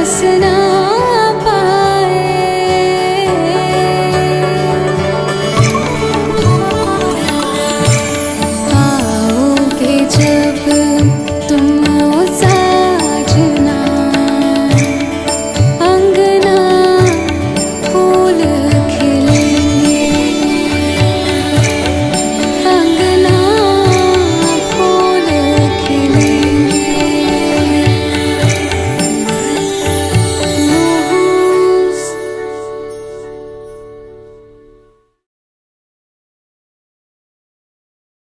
listen up.